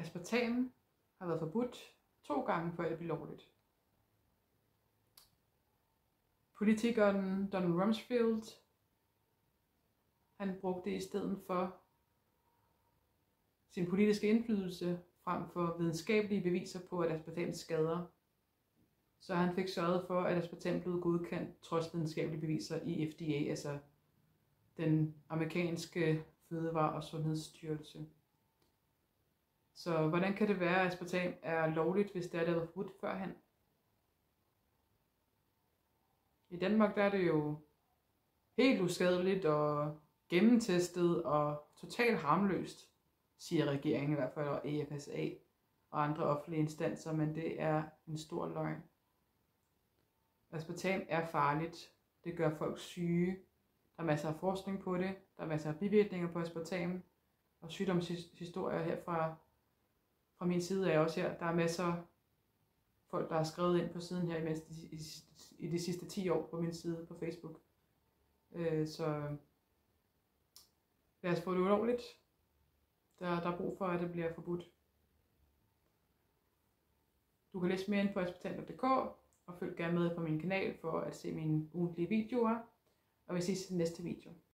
aspartam har været forbudt to gange før det blev lovligt. Politikeren Donald Rumsfeld, han brugte i stedet for sin politiske indflydelse frem for videnskabelige beviser på, at aspartam skader. Så han fik sørget for, at aspartam blev godkendt trods videnskabelige beviser i FDA, altså den amerikanske fødevare- og sundhedsstyrelse. Så hvordan kan det være, at aspartam er lovligt, hvis det er, lavet forbudt førhen? I Danmark der er det jo helt uskadeligt og gennemtestet og totalt harmløst, siger regeringen i hvert fald, og EFSA og andre offentlige instanser, men det er en stor løgn. Aspartam er farligt. Det gør folk syge. Der er masser af forskning på det. Der er masser af bivirkninger på aspartam. Og sygdomshistorier her fra, fra min side er også her. Der er masser af folk, der har skrevet ind på siden her i, i, i de sidste 10 år på min side på Facebook. Øh, så lad os få det ulovligt. Der, der er brug for, at det bliver forbudt. Du kan læse mere ind på aspartam.dk og følg gerne med på min kanal for at se mine ugentlige videoer. Og vi ses i den næste video.